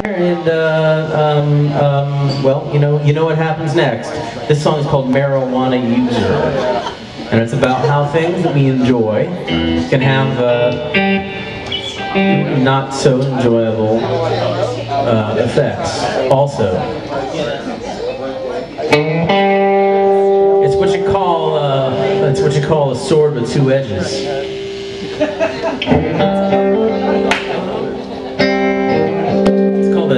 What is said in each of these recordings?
here, and uh, um, um, well, you know, you know what happens next. This song is called "Marijuana User," and it's about how things that we enjoy can have uh, not so enjoyable uh, effects. Also, it's what you call uh, it's what you call a sword with two edges.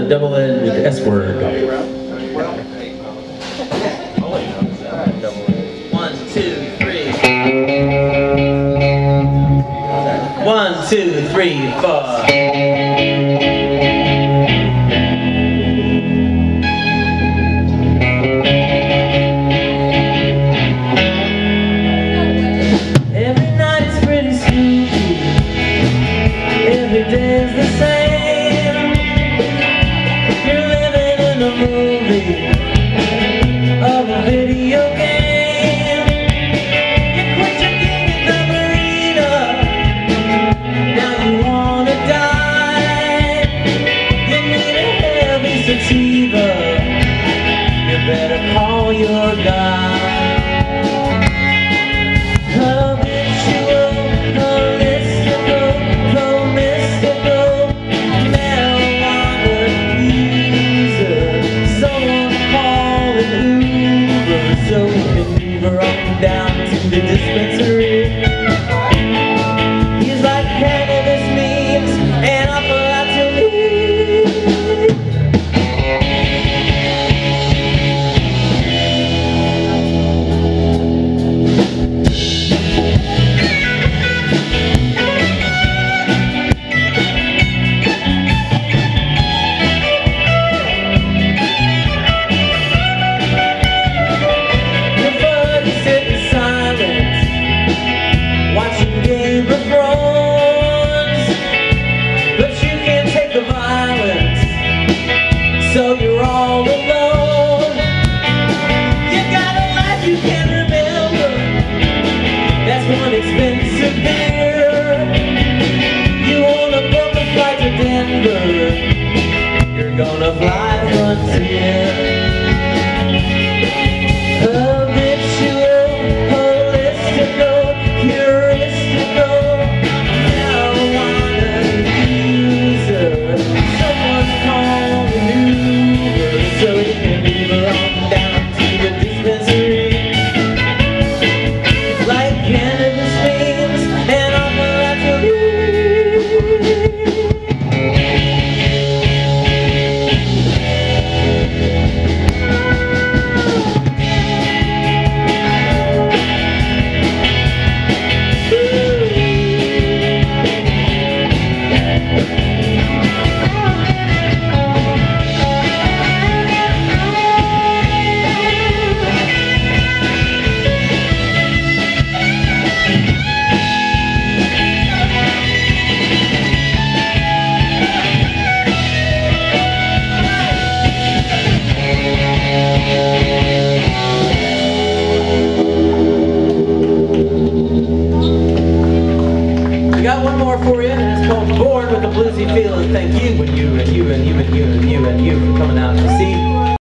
Called a double-edged S word. One, two, three. One, two, three, four. On down to the dispensary. One expensive beer. You wanna book a flight to Denver. You're gonna fly frontier. Got one more for you, and it's called Born with a Bluesy Feeling. Thank you, and you, and you, and you, and you, and you, and you for coming out to